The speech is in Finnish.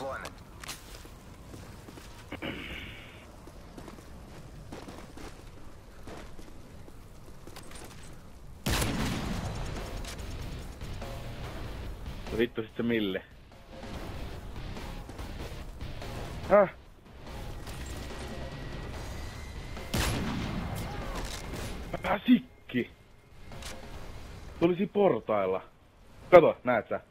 Deployment. Vittu no sit se Mille. Häh? Mä sikki! Tulisi portailla. Kato, näet sä?